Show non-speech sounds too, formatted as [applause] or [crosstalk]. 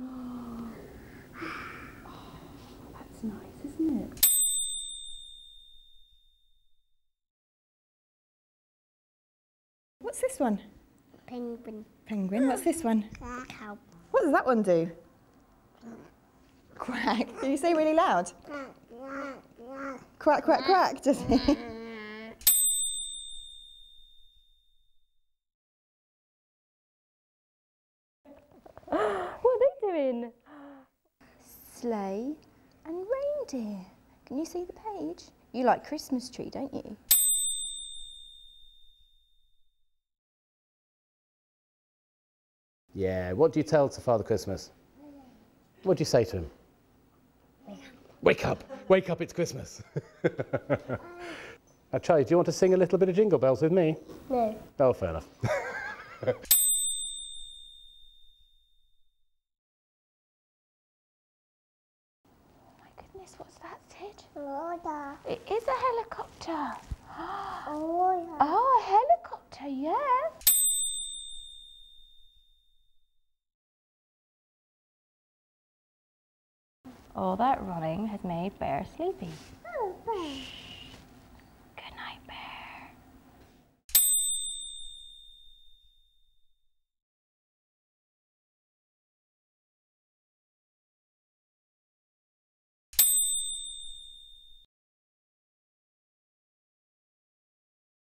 Oh, that's nice, isn't it? What's this one? Penguin. Penguin. What's this one? Cow. What does that one do? Quack. Can you say really loud? Quack, quack, quack, does he? Sleigh and reindeer. Can you see the page? You like Christmas tree, don't you? Yeah, what do you tell to Father Christmas? What do you say to him? Wake up! Wake up, it's Christmas! [laughs] now, Charlie, do you want to sing a little bit of Jingle Bells with me? No. Oh, fair enough. [laughs] What's that, Sid? It is a helicopter. [gasps] Oh, Order. Oh, a helicopter, yeah. All that running has made Bear sleepy. Oh,